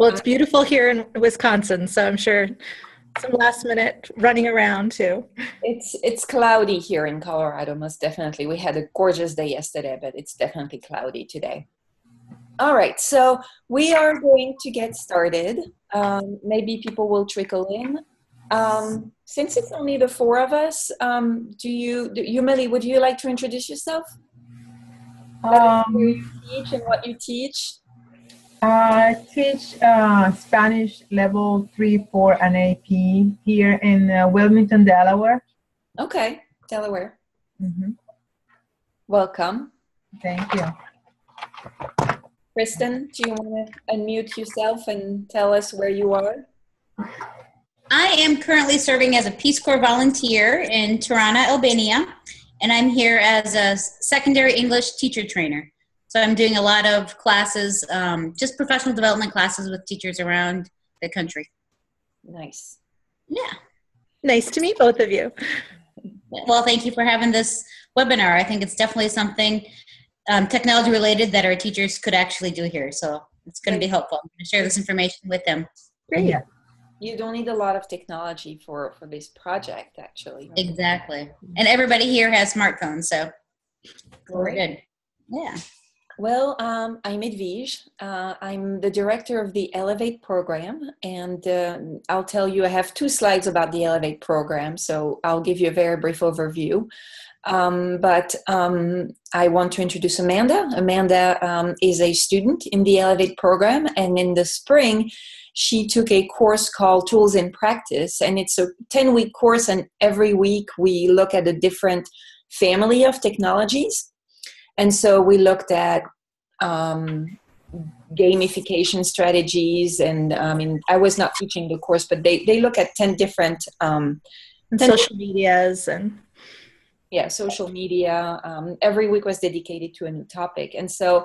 Well, it's beautiful here in Wisconsin, so I'm sure some last minute running around too. It's it's cloudy here in Colorado, most definitely. We had a gorgeous day yesterday, but it's definitely cloudy today. All right, so we are going to get started. Um, maybe people will trickle in. Um, since it's only the four of us, um, do you, do, Yumeli, would you like to introduce yourself? Um, where you teach and what you teach? I teach uh, Spanish level 3, 4, and AP here in uh, Wilmington, Delaware. Okay, Delaware. Mm-hmm. Welcome. Thank you. Kristen, do you want to unmute yourself and tell us where you are? I am currently serving as a Peace Corps volunteer in Tirana, Albania, and I'm here as a secondary English teacher trainer. So I'm doing a lot of classes, um, just professional development classes with teachers around the country. Nice. Yeah. Nice to meet both of you. Well, thank you for having this webinar. I think it's definitely something um, technology related that our teachers could actually do here. So it's going to be helpful. I'm going to share this information with them. Great. Yeah. You don't need a lot of technology for for this project, actually. Exactly. And everybody here has smartphones, so we're good. Yeah. Well, um, I'm Edwige. Uh, I'm the director of the Elevate program, and uh, I'll tell you, I have two slides about the Elevate program, so I'll give you a very brief overview. Um, but um, I want to introduce Amanda. Amanda um, is a student in the Elevate program, and in the spring, she took a course called Tools in Practice, and it's a 10 week course, and every week we look at a different family of technologies and so we looked at um, gamification strategies and i mean i was not teaching the course but they, they look at 10 different um, 10 social medias and yeah social media um, every week was dedicated to a new topic. And so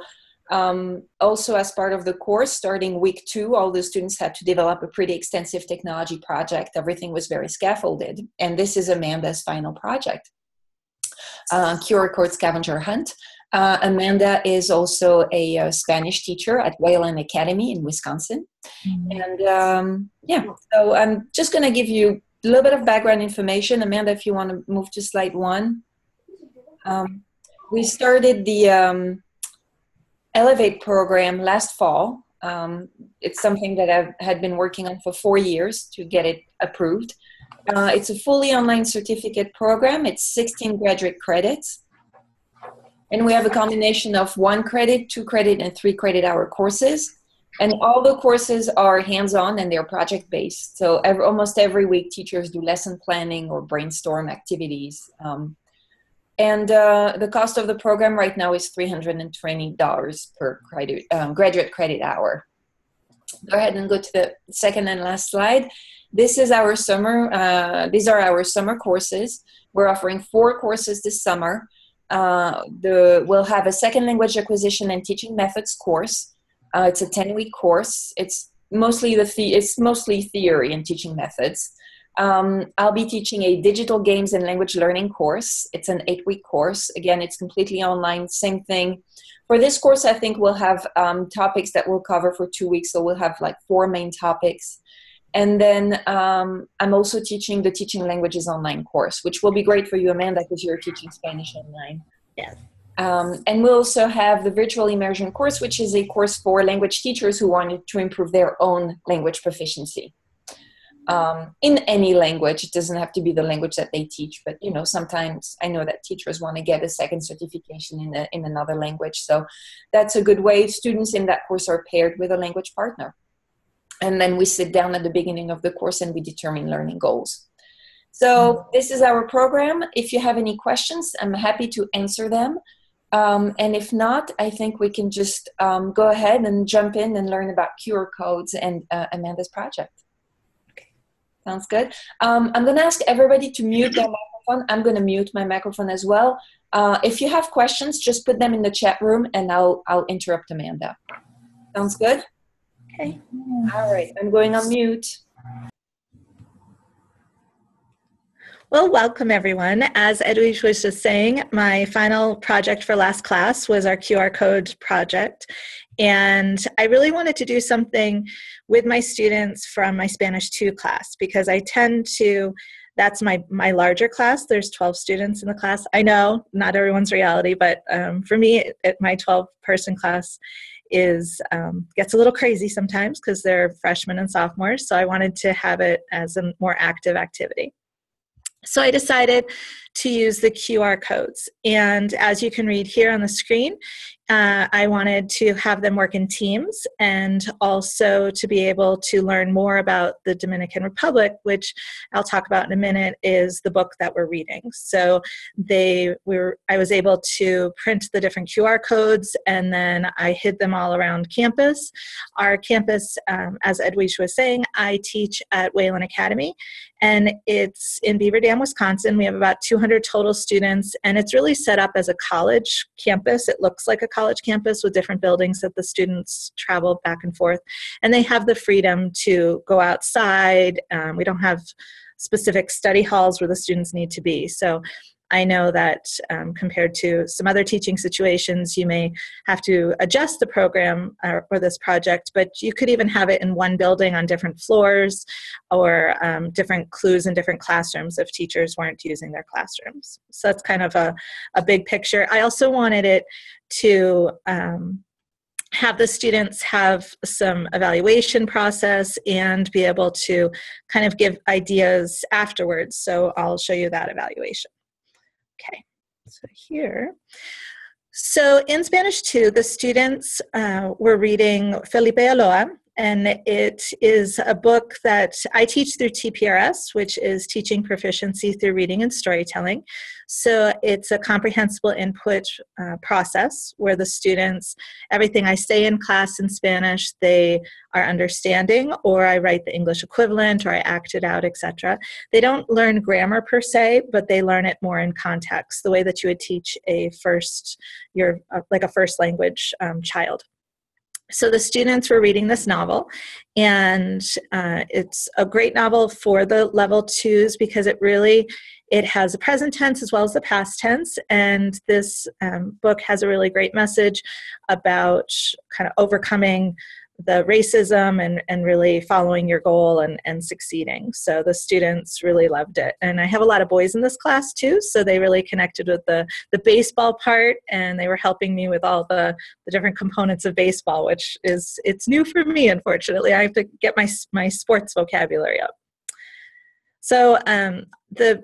um, also as part of the course starting week two all the students had to develop a pretty extensive technology project. Everything was very scaffolded. And this is amanda's final project uh, qr code scavenger hunt uh, Amanda is also a, a, uh, Spanish teacher at Wayland Academy in Wisconsin. Mm-hmm. And um, yeah, so I'm just going to give you a little bit of background information. Amanda, if you want to move to slide one. Um, we started the um, Elevate program last fall. Um, it's something that I had been working on for four years to get it approved. Uh, it's a fully online certificate program. It's 16 graduate credits. And we have a combination of one credit, two credit, and three credit hour courses. And all the courses are hands on and they're project based. So every, almost every week, teachers do lesson planning or brainstorm activities. Um, and uh, the cost of the program right now is $320 per credit, um, graduate credit hour. Go ahead and go to the second and last slide. This is our summer, uh, these are our summer courses. We're offering four courses this summer. Uh, the, we'll have a second language acquisition and teaching methods course. Uh, it's a 10 week course. It's mostly the, the it's mostly theory and teaching methods. Um, I'll be teaching a digital games and language learning course. It's an eight week course. Again, it's completely online, same thing. For this course, I think we'll have um, topics that we'll cover for two weeks. So we'll have like four main topics. And then um, I'm also teaching the Teaching Languages online course, which will be great for you, Amanda, because you're teaching Spanish online. Yes. Um, and we also have the virtual immersion course, which is a course for language teachers who wanted to improve their own language proficiency. Um, in any language, it doesn't have to be the language that they teach, but you know, sometimes I know that teachers want to get a second certification in a, in another language. So that's a good way. Students in that course are paired with a language partner and then we sit down at the beginning of the course and we determine learning goals. So this is our program. If you have any questions, I'm happy to answer them. Um, and if not, I think we can just um, go ahead and jump in and learn about QR codes and uh, Amanda's project. Okay. Sounds good. Um, I'm going to ask everybody to mute their microphone. I'm going to mute my microphone as well. Uh, if you have questions, just put them in the chat room and I'll, I'll interrupt Amanda. Sounds good? Okay. All right, I'm going on mute. Well, welcome everyone. As Edwige was just saying, my final project for last class was our QR code project. And I really wanted to do something with my students from my Spanish 2 class because I tend to that's my my larger class there's 12 students in the class i know not everyone's reality but um, for me it, my 12 person class is um, gets a little crazy sometimes because they're freshmen and sophomores so i wanted to have it as a more active activity so I decided to use the QR codes. And as you can read here on the screen, uh, I wanted to have them work in teams and also to be able to learn more about the Dominican Republic, which I'll talk about in a minute, is the book that we're reading. So they were I was able to print the different QR codes and then I hid them all around campus. Our campus, um, as Edwige was saying, I teach at Wayland Academy and it's in Beaver Dam, Wisconsin. We have about 200 total students and it's really set up as a college campus. It looks like a college campus with different buildings that the students travel back and forth. And they have the freedom to go outside. Um, we don't have specific study halls where the students need to be. So I know that um, compared to some other teaching situations, you may have to adjust the program uh, or this project, but you could even have it in one building on different floors or um, different clues in different classrooms if teachers weren't using their classrooms. So that's kind of a, a big picture. I also wanted it to um, have the students have some evaluation process and be able to kind of give ideas afterwards. So I'll show you that evaluation. Okay, so here. So in Spanish 2, the students uh, were reading Felipe Alou, and it is a book that I teach through TPRS, which is Teaching Proficiency Through Reading and Storytelling. So it's a comprehensible input uh, process where the students, everything I say in class in Spanish, they are understanding, or I write the English equivalent, or I act it out, etc. They don't learn grammar per se, but they learn it more in context, the way that you would teach a first, your uh, like a first language um, child so the students were reading this novel and uh, it's a great novel for the level twos because it really it has a present tense as well as the past tense and this um, book has a really great message about kind of overcoming the racism and, and really following your goal and, and succeeding. So the students really loved it. And I have a lot of boys in this class too, so they really connected with the, the baseball part and they were helping me with all the, the different components of baseball, which is it's new for me, unfortunately. I have to get my, my sports vocabulary up. So um, the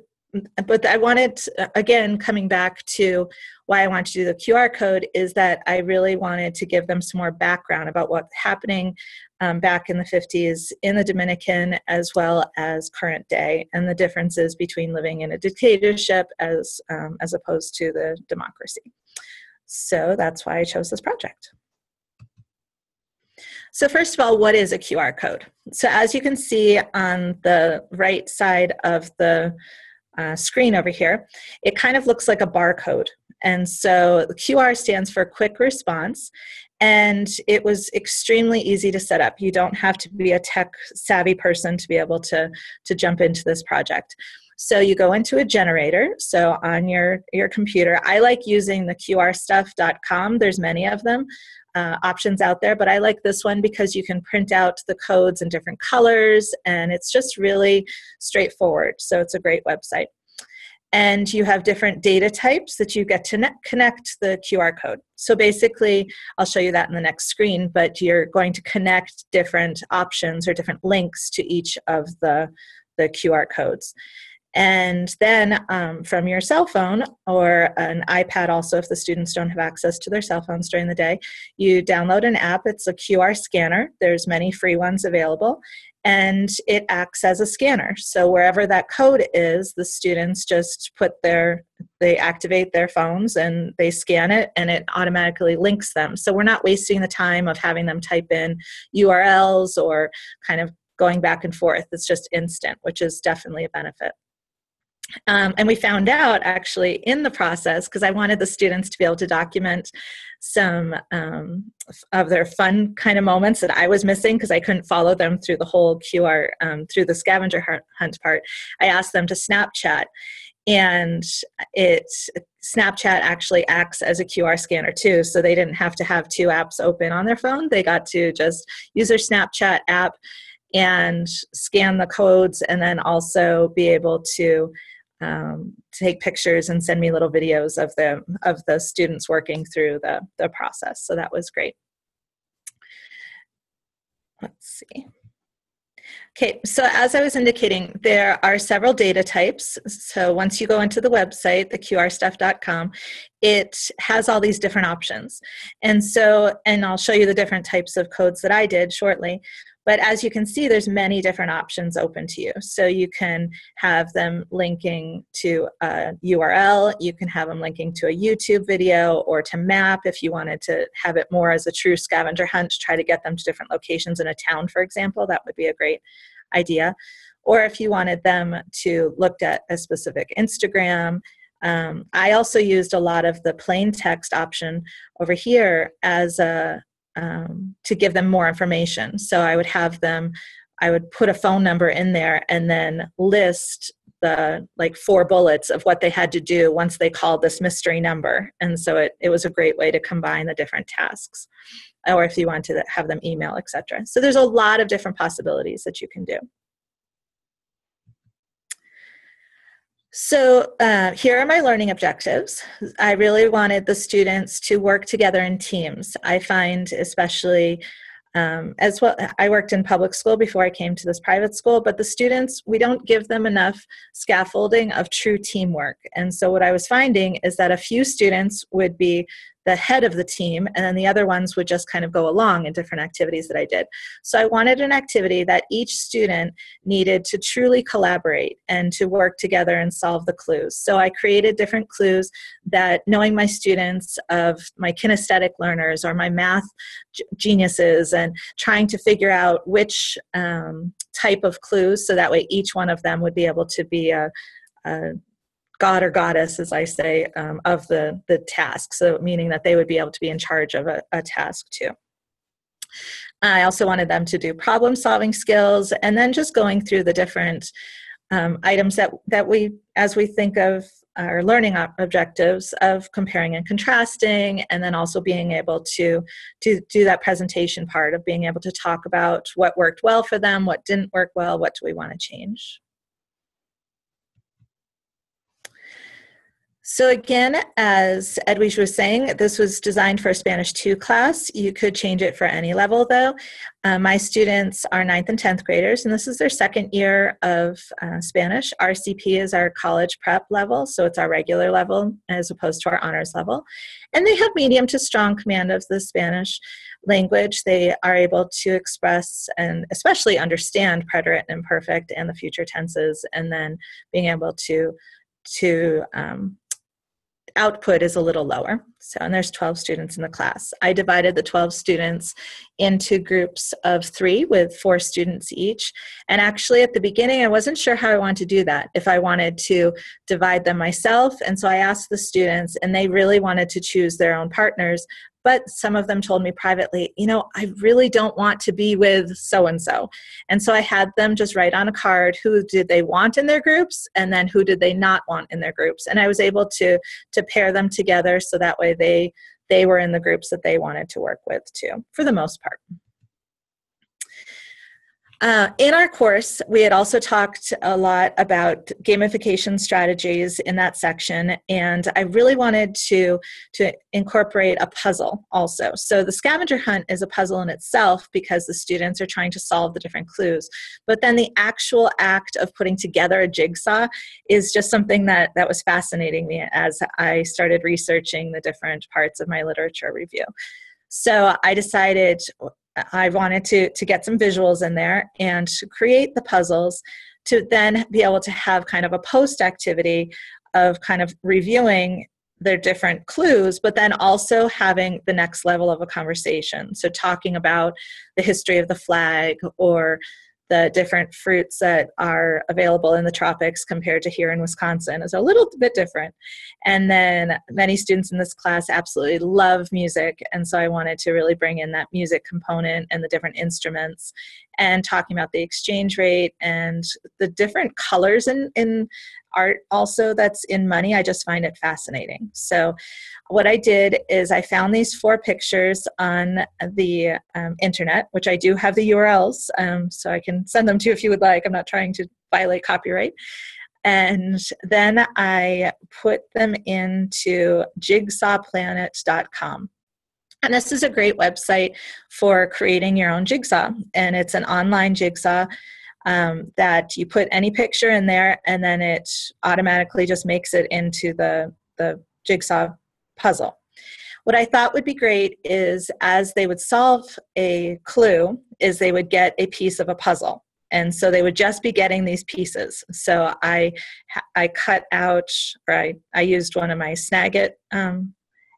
but I wanted, again, coming back to why I want to do the QR code is that I really wanted to give them some more background about what's happening um, back in the 50s in the Dominican as well as current day and the differences between living in a dictatorship as, um, as opposed to the democracy. So that's why I chose this project. So first of all, what is a QR code? So as you can see on the right side of the uh, screen over here, it kind of looks like a barcode. And so QR stands for quick response. And it was extremely easy to set up. You don't have to be a tech savvy person to be able to, to jump into this project. So you go into a generator. So on your, your computer, I like using the qrstuff.com. There's many of them uh, options out there, but I like this one because you can print out the codes in different colors and it's just really straightforward. So it's a great website. And you have different data types that you get to connect the QR code. So basically, I'll show you that in the next screen, but you're going to connect different options or different links to each of the, the QR codes. And then um, from your cell phone or an iPad, also, if the students don't have access to their cell phones during the day, you download an app. It's a QR scanner. There's many free ones available. And it acts as a scanner. So wherever that code is, the students just put their, they activate their phones and they scan it and it automatically links them. So we're not wasting the time of having them type in URLs or kind of going back and forth. It's just instant, which is definitely a benefit. Um, and we found out actually in the process, because I wanted the students to be able to document some um, of their fun kind of moments that I was missing because I couldn't follow them through the whole QR, um, through the scavenger hunt part. I asked them to Snapchat. and it snapchat actually acts as a qr scanner too so they didn't have to have two apps open on their phone they got to just use their snapchat app and scan the codes and then also be able to um, take pictures and send me little videos of the of the students working through the the process so that was great let's see Okay, so as I was indicating, there are several data types. So once you go into the website, the qrstuff.com, it has all these different options. And so, and I'll show you the different types of codes that I did shortly. But as you can see, there's many different options open to you. So you can have them linking to a URL, you can have them linking to a YouTube video or to map if you wanted to have it more as a true scavenger hunt, try to get them to different locations in a town, for example, that would be a great idea. Or if you wanted them to look at a specific Instagram, um, I also used a lot of the plain text option over here as a um, to give them more information. So I would have them, I would put a phone number in there and then list the like four bullets of what they had to do once they called this mystery number. And so it, it was a great way to combine the different tasks or if you want to have them email, etc. So there's a lot of different possibilities that you can do. So uh, here are my learning objectives. I really wanted the students to work together in teams. I find especially um, as well, I worked in public school before I came to this private school, but the students, we don't give them enough scaffolding of true teamwork. And so what I was finding is that a few students would be the head of the team, and then the other ones would just kind of go along in different activities that I did. So I wanted an activity that each student needed to truly collaborate and to work together and solve the clues. So I created different clues that knowing my students of my kinesthetic learners or my math geniuses and trying to figure out which um, type of clues so that way each one of them would be able to be a, a god or goddess, as I say, um, of the, the task. So, meaning that they would be able to be in charge of a, a task too. I also wanted them to do problem solving skills and then just going through the different um, items that, that we, as we think of our learning objectives of comparing and contrasting and then also being able to, to do that presentation part of being able to talk about what worked well for them, what didn't work well, what do we want to change. So again, as Edwige was saying, this was designed for a Spanish 2 class. You could change it for any level though. Uh, my students are 9th and 10th graders, and this is their second year of uh, Spanish. RCP is our college prep level, so it's our regular level as opposed to our honors level. And they have medium to strong command of the Spanish language. They are able to express and especially understand preterite and imperfect and the future tenses, and then being able to to um, output is a little lower. So, and there's 12 students in the class. I divided the 12 students into groups of three with four students each. And actually, at the beginning, I wasn't sure how I wanted to do that, if I wanted to divide them myself. And so I asked the students, and they really wanted to choose their own partners. But some of them told me privately, you know, I really don't want to be with so and so. And so I had them just write on a card who did they want in their groups and then who did they not want in their groups. And I was able to to pair them together so that way they they were in the groups that they wanted to work with too, for the most part. Uh, in our course, we had also talked a lot about gamification strategies in that section, and I really wanted to, to incorporate a puzzle also. So the scavenger hunt is a puzzle in itself because the students are trying to solve the different clues. But then the actual act of putting together a jigsaw is just something that, that was fascinating me as I started researching the different parts of my literature review. So I decided I wanted to to get some visuals in there and to create the puzzles to then be able to have kind of a post activity of kind of reviewing their different clues, but then also having the next level of a conversation. So, talking about the history of the flag or the different fruits that are available in the tropics compared to here in Wisconsin is a little bit different. And then many students in this class absolutely love music, and so I wanted to really bring in that music component and the different instruments and talking about the exchange rate and the different colors in, in art also that's in money. I just find it fascinating. So, what I did is I found these four pictures on the um, internet, which I do have the URLs, um, so I can send them to you if you would like. I'm not trying to violate copyright. And then I put them into jigsawplanet.com. And this is a great website for creating your own jigsaw. And it's an online jigsaw um, that you put any picture in there and then it automatically just makes it into the, the jigsaw puzzle. What I thought would be great is as they would solve a clue, is they would get a piece of a puzzle and so they would just be getting these pieces so i i cut out or i, I used one of my snagit um,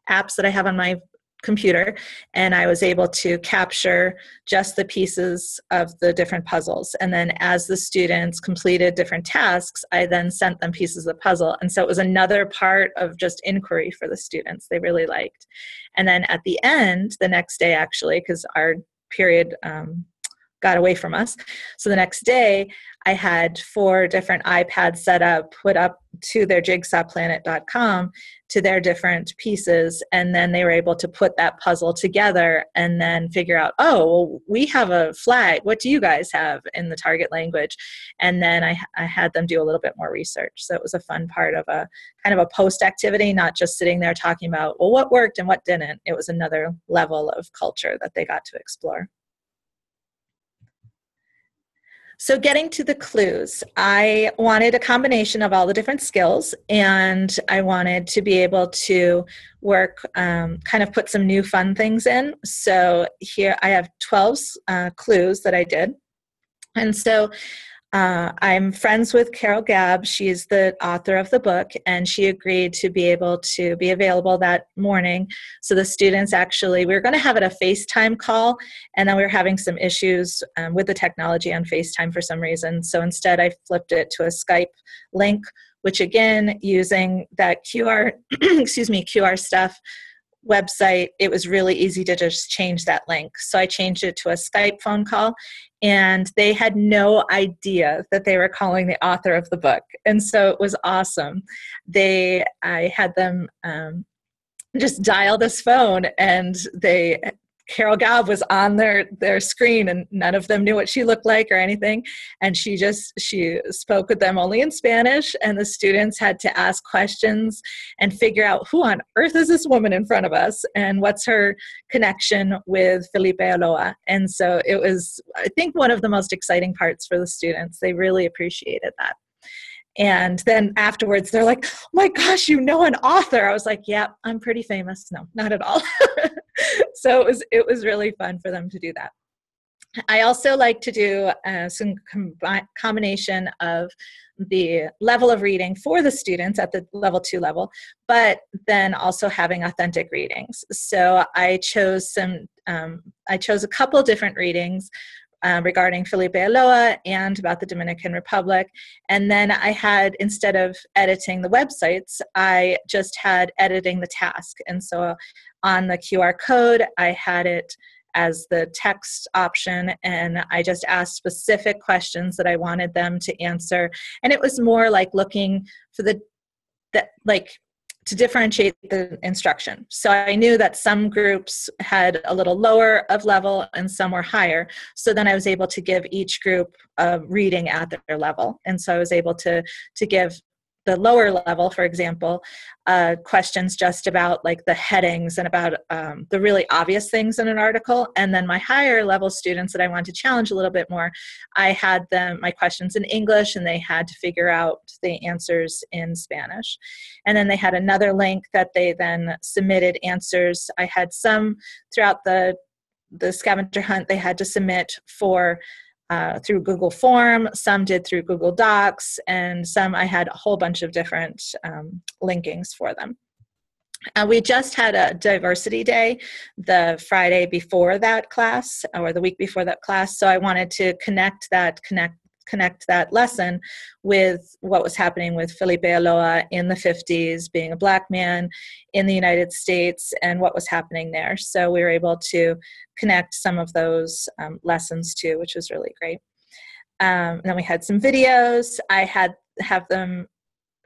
apps that i have on my computer and i was able to capture just the pieces of the different puzzles. And then as the students completed different tasks i then sent them pieces of the puzzle. And so it was another part of just inquiry for the students. They really liked. And then at the end the next day actually because our period um, got away from us. So the next day, I had four different iPads set up, put up to their jigsawplanet.com to their different pieces, and then they were able to put that puzzle together and then figure out, oh, well, we have a flag. What do you guys have in the target language? And then I, I had them do a little bit more research. So it was a fun part of a kind of a post activity, not just sitting there talking about, well, what worked and what didn't. It was another level of culture that they got to explore. So, getting to the clues, I wanted a combination of all the different skills, and I wanted to be able to work, um, kind of put some new fun things in. So, here I have 12 uh, clues that I did. And so uh, I'm friends with Carol Gaab. She's the author of the book, and she agreed to be able to be available that morning. So the students actually, we were going to have it a FaceTime call, and then we were having some issues um, with the technology on FaceTime for some reason. So instead, I flipped it to a Skype link, which again, using that QR, excuse me, QR stuff website, it was really easy to just change that link. So I changed it to a Skype phone call, and they had no idea that they were calling the author of the book. And so it was awesome. They, I had them um, just dial this phone, and they Carol Gaab was on their their screen and none of them knew what she looked like or anything. And she just she spoke with them only in Spanish and the students had to ask questions and figure out who on earth is this woman in front of us and what's her connection with Felipe Alou and so it was I think one of the most exciting parts for the students. They really appreciated that and then afterwards they're like oh my gosh you know an author. I was like yeah i'm pretty famous. No not at all. So it was it was really fun for them to do that. I also like to do uh, some com- combination of the level of reading for the students at the level two level but then also having authentic readings. So i chose some um, i chose a couple different readings um, regarding Felipe Alou and about the Dominican Republic. And then I had, instead of editing the websites, I just had editing the task. And so on the QR code, I had it as the text option and I just asked specific questions that I wanted them to answer. And it was more like looking for the that like to differentiate the instruction. So I knew that some groups had a little lower of level and some were higher. So then I was able to give each group a reading at their level. And so I was able to to give the lower level, for example, uh, questions just about like the headings and about um, the really obvious things in an article. And then my higher level students that I wanted to challenge a little bit more, I had them my questions in English and they had to figure out the answers in Spanish. And then they had another link that they then submitted answers. I had some throughout the the scavenger hunt they had to submit for uh, through Google Form, some did through Google Docs, and some I had a whole bunch of different um, linkings for them. Uh, we just had a diversity day the Friday before that class or the week before that class, so I wanted to connect that connect connect that lesson with what was happening with Felipe Alou in the 50s, being a black man in the United States, and what was happening there. So we were able to connect some of those um, lessons too, which was really great. Um, and then we had some videos. I had have them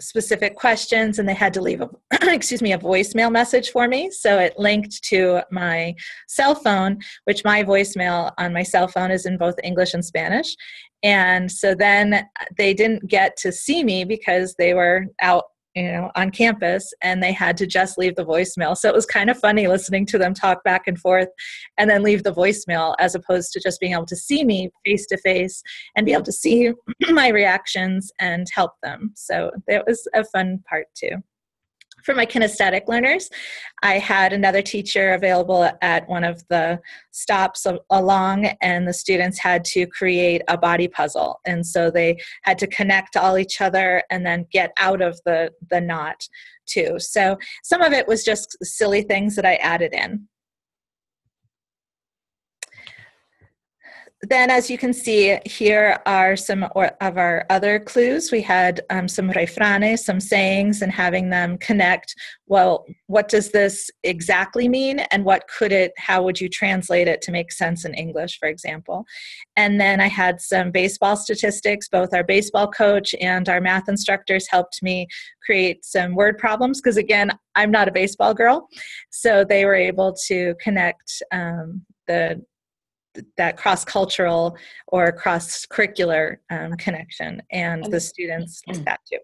specific questions and they had to leave a excuse me a voicemail message for me. So it linked to my cell phone which my voicemail on my cell phone is in both english and spanish. And so then they didn't get to see me because they were out you know on campus and they had to just leave the voicemail. So it was kind of funny listening to them talk back and forth and then leave the voicemail as opposed to just being able to see me face to face and be able to see my reactions and help them. So that was a fun part too for my kinesthetic learners, I had another teacher available at one of the stops along, and the students had to create a body puzzle. And so they had to connect all each other and then get out of the, the knot too. So some of it was just silly things that I added in. Then as you can see, here are some of our other clues. We had um, some refranes, some sayings, and having them connect, well, what does this exactly mean and what could it, how would you translate it to make sense in English, for example. And then I had some baseball statistics. Both our baseball coach and our math instructors helped me create some word problems because again, I'm not a baseball girl. So they were able to connect um, the that cross cultural or cross curricular um, connection, and the students like that too.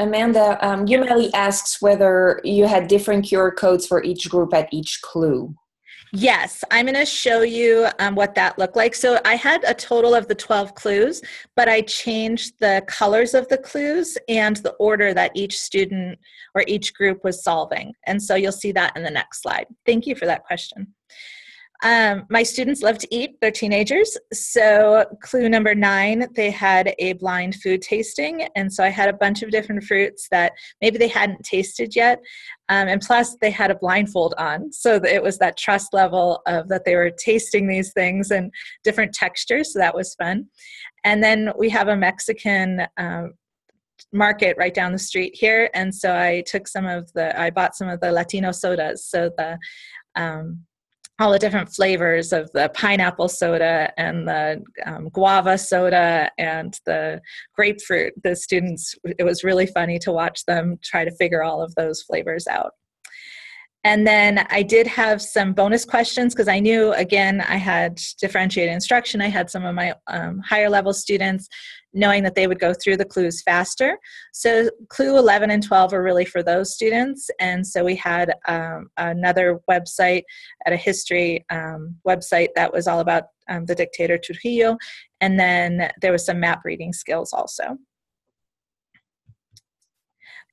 Amanda, um, Yumeli asks whether you had different QR codes for each group at each clue. Yes, I'm going to show you um, what that looked like. So I had a total of the 12 clues, but I changed the colors of the clues and the order that each student or each group was solving. And so you'll see that in the next slide. Thank you for that question. Um, my students love to eat, they're teenagers. So, clue number nine, they had a blind food tasting. And so I had a bunch of different fruits that maybe they hadn't tasted yet. Um, and plus, they had a blindfold on. So it was that trust level of that they were tasting these things and different textures. So that was fun. And then we have a Mexican um, market right down the street here. And so I took some of the, I bought some of the Latino sodas. So the, um, all the different flavors of the pineapple soda and the um, guava soda and the grapefruit. The students, it was really funny to watch them try to figure all of those flavors out. And then I did have some bonus questions because I knew, again, I had differentiated instruction. I had some of my um, higher level students knowing that they would go through the clues faster. So, clue 11 and 12 are really for those students. And so, we had um, another website at a history um, website that was all about um, the dictator Trujillo. And then there was some map reading skills also.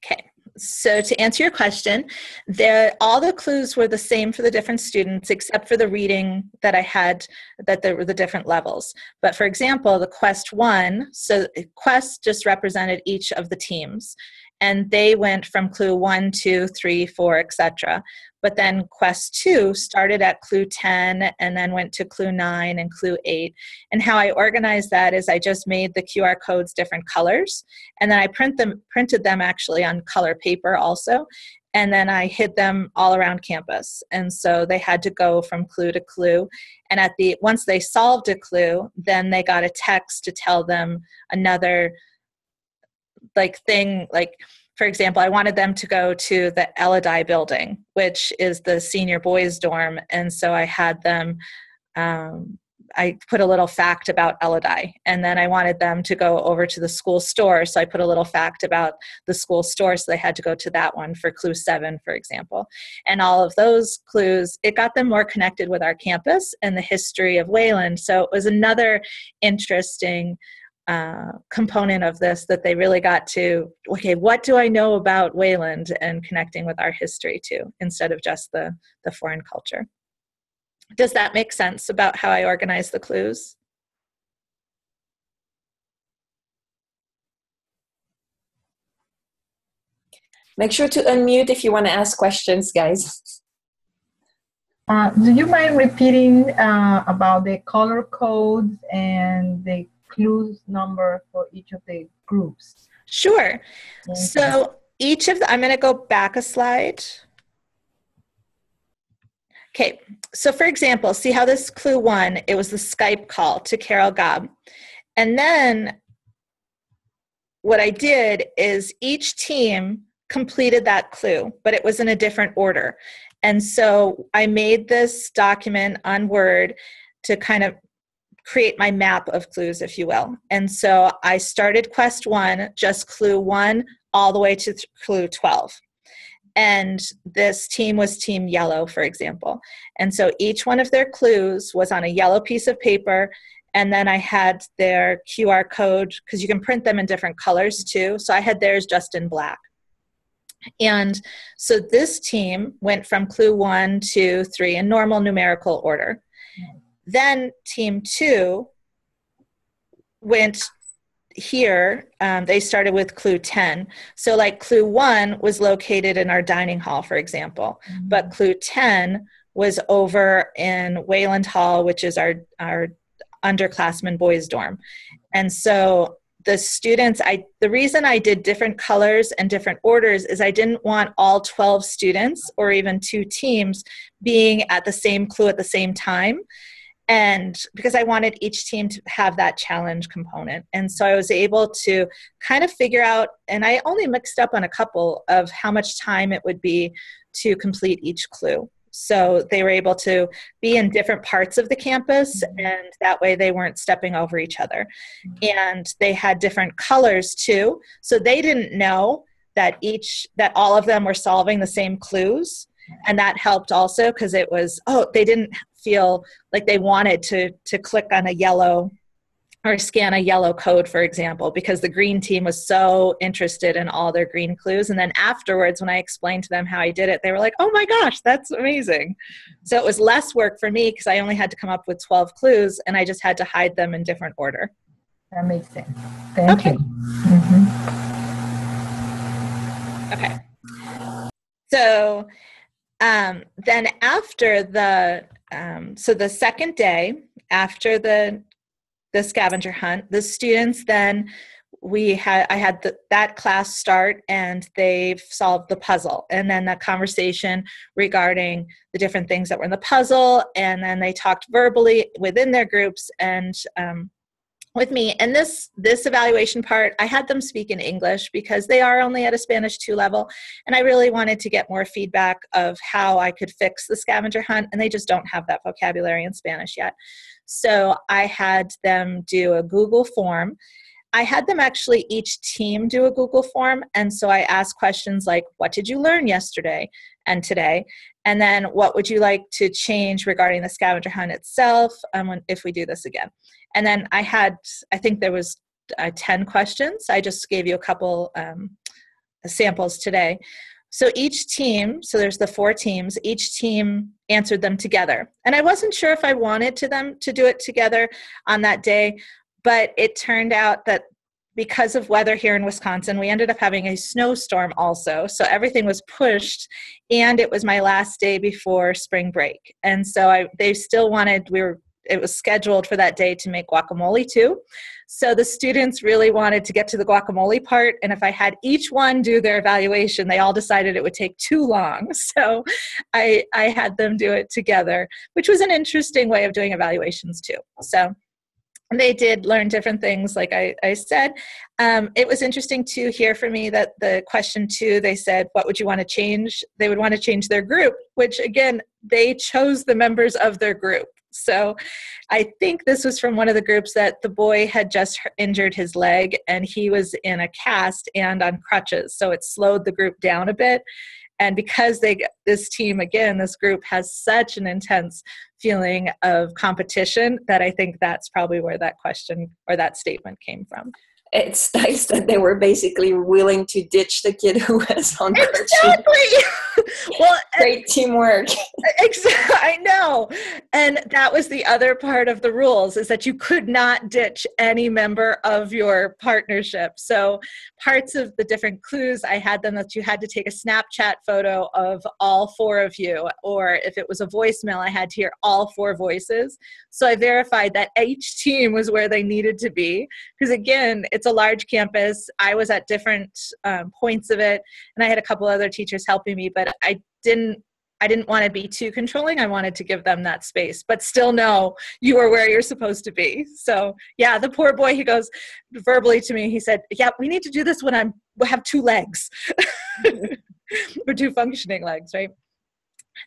Okay so to answer your question there all the clues were the same for the different students except for the reading that i had that there were the different levels. But for example the quest one so quest just represented each of the teams and they went from clue one, two, three, four, etc. But then quest two started at clue 10 and then went to clue 9 and clue 8. And how I organized that is I just made the QR codes different colors and then I print them printed them actually on color paper also and then I hid them all around campus. And so they had to go from clue to clue. And at the once they solved a clue, then they got a text to tell them another like thing like for example, I wanted them to go to the Eladi building, which is the senior boys dorm. And so I had them, um, I put a little fact about Eladi. And then I wanted them to go over to the school store. So I put a little fact about the school store. So they had to go to that one for clue seven, for example. And all of those clues, it got them more connected with our campus and the history of Wayland. So it was another interesting uh, component of this that they really got to okay what do i know about wayland and connecting with our history too instead of just the the foreign culture? Does that make sense about how i organize the clues? Make sure to unmute if you want to ask questions guys. Uh, do you mind repeating uh, about the color codes and the clues number for each of the groups? Sure. So each of the, I'm going to go back a slide. Okay, so for example, see how this clue one, it was the Skype call to Carol Gaab. And then what I did is each team completed that clue, but it was in a different order. And so I made this document on Word to kind of create my map of clues, if you will. And so I started quest one, just clue one, all the way to th- clue 12. And this team was team yellow, for example. And so each one of their clues was on a yellow piece of paper. And then I had their QR code, because you can print them in different colors too. So I had theirs just in black. And so this team went from clue one, two, three in normal numerical order. Then team two went here. Um, they started with clue 10. So, like clue one was located in our dining hall, for example, Mm-hmm. but clue 10 was over in Wayland Hall, which is our, our underclassmen boys' dorm. And so the students i the reason i did different colors and different orders is i didn't want all 12 students or even two teams being at the same clue at the same time and because i wanted each team to have that challenge component. And so i was able to kind of figure out and i only mixed up on a couple of how much time it would be to complete each clue. So they were able to be in different parts of the campus mm-hmm. and that way they weren't stepping over each other. Mm-hmm. And they had different colors too. So they didn't know that each that all of them were solving the same clues. And that helped also because it was oh they didn't feel like they wanted to to click on a yellow or scan a yellow code for example because the green team was so interested in all their green clues and then afterwards when i explained to them how i did it they were like oh my gosh that's amazing so it was less work for me because i only had to come up with 12 clues and i just had to hide them in different order That makes sense. Thank Okay. you. Mhm. Okay. So um, then after the um, so the second day after the the scavenger hunt, the students then we had I had the, that class start and they've solved the puzzle. And then the conversation regarding the different things that were in the puzzle and then they talked verbally within their groups and um, with me. And this this evaluation part i had them speak in english because they are only at a spanish 2 level. And i really wanted to get more feedback of how i could fix the scavenger hunt. And they just don't have that vocabulary in spanish yet. So i had them do a google form I had them actually each team do a Google form. And so I asked questions like, What did you learn yesterday and today? And then what would you like to change regarding the scavenger hunt itself um, if we do this again? And then I had, I think there was uh, 10 questions. I just gave you a couple um, samples today. So each team, so there's the four teams, each team answered them together. And I wasn't sure if I wanted to them to do it together on that day, but it turned out that because of weather here in Wisconsin, we ended up having a snowstorm also. So everything was pushed, and it was my last day before spring break. And so I, they still wanted, we were, it was scheduled for that day to make guacamole too. So the students really wanted to get to the guacamole part. And if I had each one do their evaluation, they all decided it would take too long. So I, I had them do it together, which was an interesting way of doing evaluations too. So they did learn different things like i, I said. Um, it was interesting to hear from me that the question two they said what would you want to change? They would want to change their group which again they chose the members of their group. So i think this was from one of the groups that the boy had just injured his leg and he was in a cast and on crutches so it slowed the group down a bit and because they this team again this group has such an intense feeling of competition that i think that's probably where that question or that statement came from. It's nice that they were basically willing to ditch the kid who was on exactly well, great teamwork. Exactly, I know. And that was the other part of the rules is that you could not ditch any member of your partnership. So parts of the different clues, I had them that you had to take a Snapchat photo of all four of you, or if it was a voicemail, I had to hear all four voices. So I verified that each team was where they needed to be. Because again, it's a large campus. I was at different um, points of it, and I had a couple other teachers helping me, but I didn't I didn't want to be too controlling. I wanted to give them that space, but still know you are where you're supposed to be. So yeah, the poor boy, he goes verbally to me, he said, Yeah, we need to do this when I'm have two legs. or two functioning legs, right?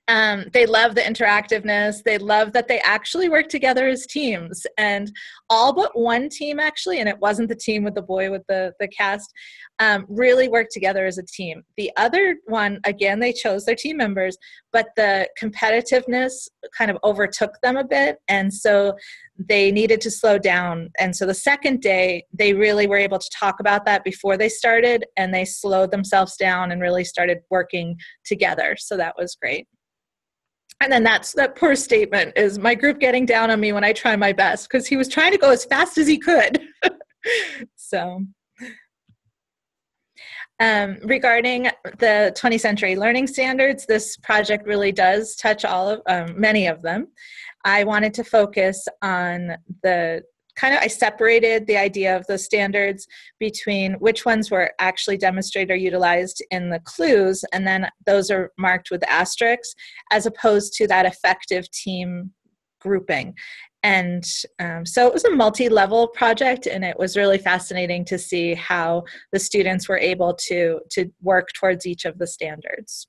Um, they love the interactiveness. They love that they actually work together as teams. And all but one team, actually, and it wasn't the team with the boy with the, the cast, um, really worked together as a team. The other one, again, they chose their team members, but the competitiveness kind of overtook them a bit. And so they needed to slow down. And so the second day, they really were able to talk about that before they started, and they slowed themselves down and really started working together. So that was great and then that's that poor statement is my group getting down on me when I try my best because he was trying to go as fast as he could. so um, regarding the 20th century learning standards, this project really does touch all of um, many of them. I wanted to focus on the kind of I separated the idea of the standards between which ones were actually demonstrated or utilized in the clues, and then those are marked with asterisks, as opposed to that effective team grouping. And um, so it was a multi level project, and it was really fascinating to see how the students were able to, to work towards each of the standards.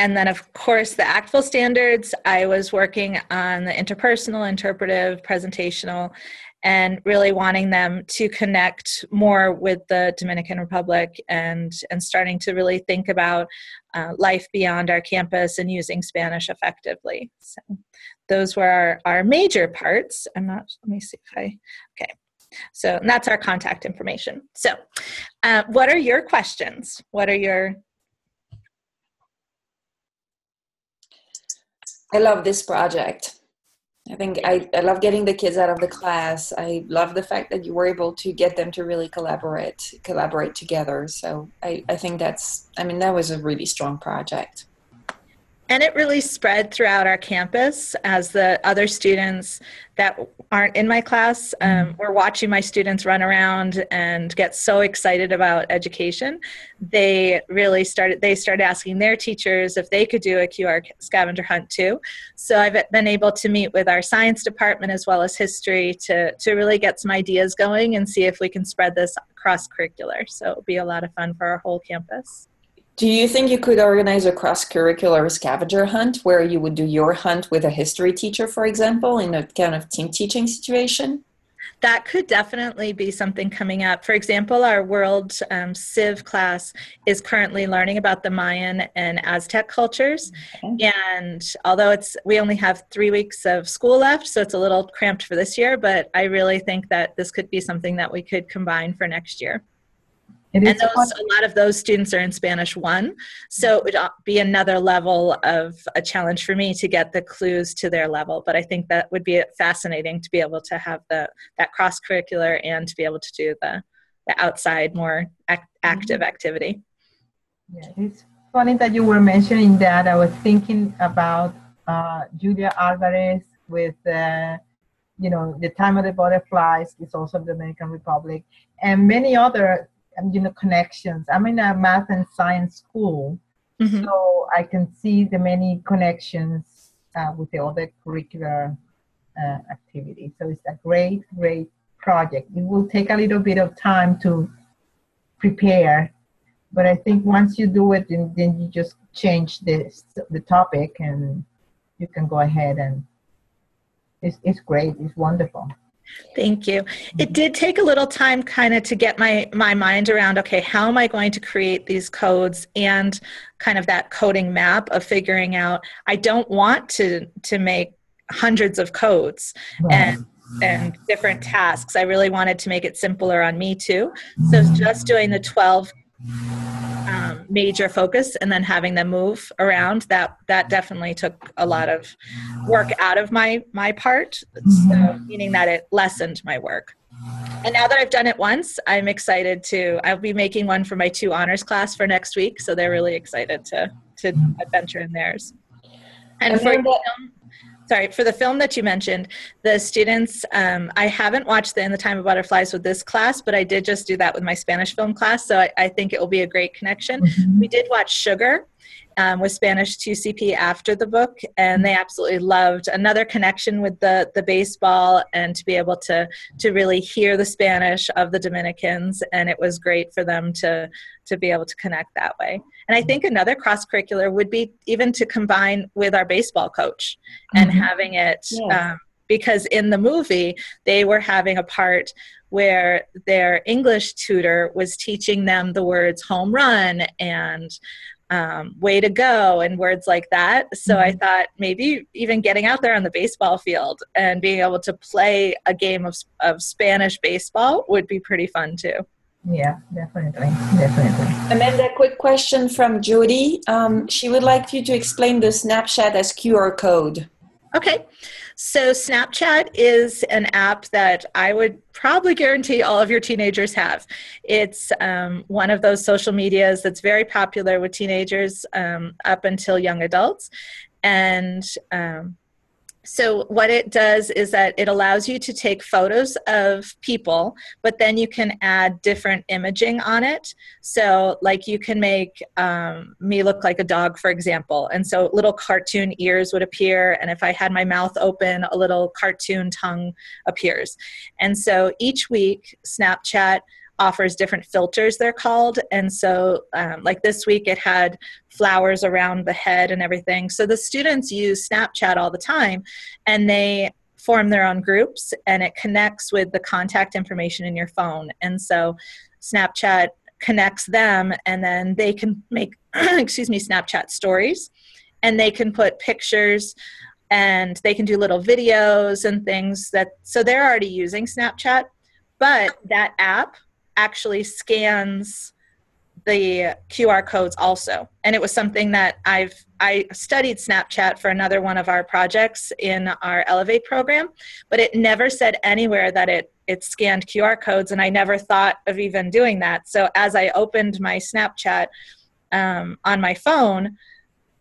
And then, of course, the ACTFL standards, I was working on the interpersonal, interpretive, presentational, and really wanting them to connect more with the Dominican Republic and, and starting to really think about uh, life beyond our campus and using Spanish effectively. So those were our, our major parts. I'm not, let me see if I, okay. So that's our contact information. So, uh, what are your questions? What are your I love this project. I think I, I love getting the kids out of the class. I love the fact that you were able to get them to really collaborate collaborate together. So I, I think that's I mean that was a really strong project. And it really spread throughout our campus as the other students that aren't in my class um, mm-hmm. were watching my students run around and get so excited about education. They really started, they started asking their teachers if they could do a QR scavenger hunt too. So I've been able to meet with our science department as well as history to, to really get some ideas going and see if we can spread this cross curricular. So it'll be a lot of fun for our whole campus. Do you think you could organize a cross curricular scavenger hunt where you would do your hunt with a history teacher, for example, in a kind of team teaching situation? That could definitely be something coming up. For example, our World um, Civ class is currently learning about the Mayan and Aztec cultures. Okay. And although it's we only have three weeks of school left, so it's a little cramped for this year, but I really think that this could be something that we could combine for next year. It and those, a lot of those students are in Spanish one, so it would uh, be another level of a challenge for me to get the clues to their level. But I think that would be fascinating to be able to have the that cross curricular and to be able to do the the outside more act, active mm-hmm. activity. Yeah, it's funny that you were mentioning that. I was thinking about uh, Julia Alvarez with. Uh, you know, the time of the butterflies is also the Dominican Republic, and many other you know connections. I'm in a math and science school mm-hmm. so i can see the many connections uh, with the other curricular uh, activities. So it's a great great project. It will take a little bit of time to prepare but i think once you do it then, then you just change this the topic and you can go ahead and it's, it's great. It's wonderful Thank you. It mm-hmm. did take a little time kind of to get my my mind around okay, how am I going to create these codes and kind of that coding map of figuring out I don't want to to make hundreds of codes right. and and different mm-hmm. tasks. I really wanted to make it simpler on me too. So mm-hmm. just doing the 12 um, major focus and then having them move around that that definitely took a lot of work out of my my part. So meaning that it lessened my work. And now that i've done it once i'm excited to i'll be making one for my two honors class for next week. So they're really excited to to adventure in theirs. And, And for film, sorry for the film that you mentioned the students um, i haven't watched the in the time of butterflies with this class but i did just do that with my spanish film class so i, I think it will be a great connection. We did watch sugar um, with spanish 2cp after the book and they absolutely loved another connection with the the baseball and to be able to to really hear the spanish of the dominicans and it was great for them to to be able to connect that way and i think another cross curricular would be even to combine with our baseball coach and Mhm. having it Yes. um, because in the movie they were having a part where their english tutor was teaching them the words home run and um, way to go and words like that so i thought maybe even getting out there on the baseball field and being able to play a game of, of spanish baseball would be pretty fun too Yeah, definitely, definitely. Amanda, quick question from Jody. Um, she would like you to explain the Snapchat as QR code. Okay. So Snapchat is an app that I would probably guarantee all of your teenagers have. It's um, one of those social medias that's very popular with teenagers um, up until young adults. And um, so, what it does is that it allows you to take photos of people, but then you can add different imaging on it. So, like you can make um, me look like a dog, for example. And so, little cartoon ears would appear. And if I had my mouth open, a little cartoon tongue appears. And so, each week, Snapchat offers different filters, they're called. And so, um, like this week, it had flowers around the head and everything. So, the students use Snapchat all the time and they form their own groups and it connects with the contact information in your phone. And so, Snapchat connects them and then they can make excuse me snapchat stories and they can put pictures and they can do little videos and things that so they're already using snapchat but that app actually scans the qr codes also and it was something that i've i studied snapchat for another one of our projects in our elevate program but it never said anywhere that it it scanned QR codes, and I never thought of even doing that. So as I opened my Snapchat um, on my phone,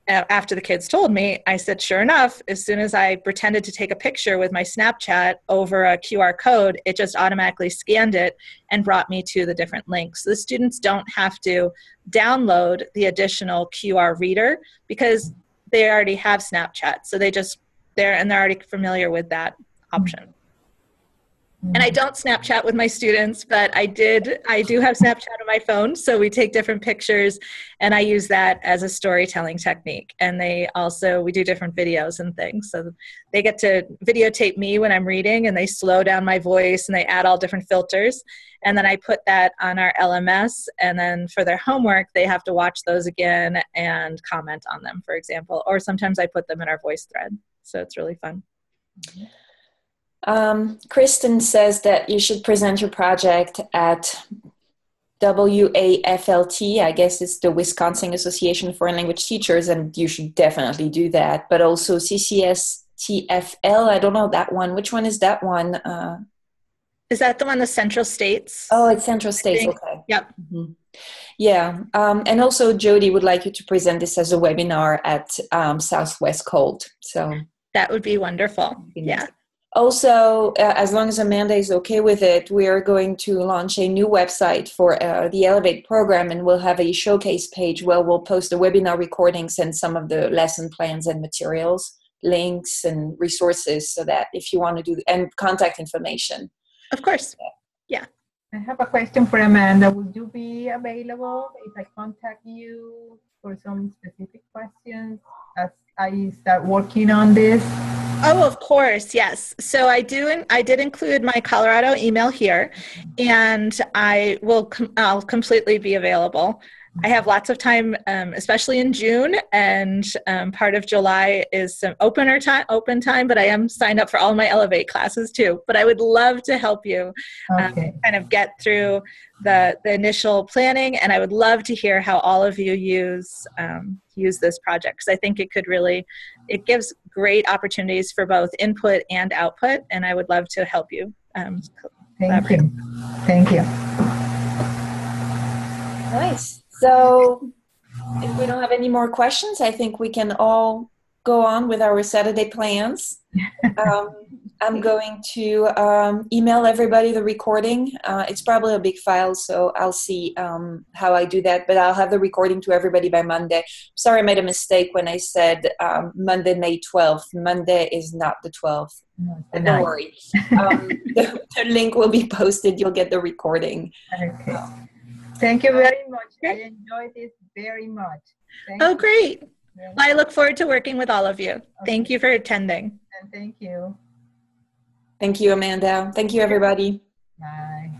after the kids told me, I said, sure enough, as soon as I pretended to take a picture with my Snapchat over a QR code, it just automatically scanned it and brought me to the different links. The students don't have to download the additional QR reader because they already have Snapchat. So they just, they're, and they're already familiar with that option and I don't Snapchat with my students, but I did. I do have Snapchat on my phone, so we take different pictures, and I use that as a storytelling technique. And they also we do different videos and things, so they get to videotape me when I'm reading, and they slow down my voice, and they add all different filters, and then I put that on our LMS, and then for their homework, they have to watch those again and comment on them, for example, or sometimes I put them in our voice thread, so it's really fun. Um, Kristen says that you should present your project at WAFLT. I guess it's the Wisconsin Association of Foreign Language Teachers, and you should definitely do that. But also CCSTFL. I don't know that one. Which one is that one? Uh, Is that the one the Central States? oh, it's Central States. Okay. Yep. Mhm. Yeah, um, and also Jody would like you to present this as a webinar at um, Southwest COLT. So That would be wonderful. Yeah. Also, uh, as long as Amanda is okay with it, we are going to launch a new website for uh, the Elevate program, and we'll have a showcase page where we'll post the webinar recordings and some of the lesson plans and materials, links and resources, so that if you want to do and contact information. Of course. Yeah. I have a question for Amanda. Would you be available if I contact you for some specific questions as I start working on this? Oh, of course, yes. So I do. I did include my Colorado email here, and I will. Com- I'll completely be available. I have lots of time, um, especially in June, and um, part of July is some opener time, open time. But I am signed up for all my Elevate classes too. But I would love to help you um, Okay. kind of get through the the initial planning, and I would love to hear how all of you use um, use this project because I think it could really it gives great opportunities for both input and output, and I would love to help you. Um, Thank you. Thank you. Nice. So, if we don't have any more questions, I think we can all go on with our Saturday plans. Um, I'm going to um, email everybody the recording. Uh, it's probably a big file, so I'll see um, how I do that. But I'll have the recording to everybody by Monday. Sorry, I made a mistake when I said um, Monday, May 12th. Monday is not the 12th. No, it's the don't ninth. worry. Um, the, the link will be posted. You'll get the recording. Okay. Thank you very much. I enjoyed this very much. Thank oh, you. great! Yeah, Well, I look forward to working with all of you. Thank you for attending. And thank you. Thank you, Amanda. Thank you, everybody. Bye.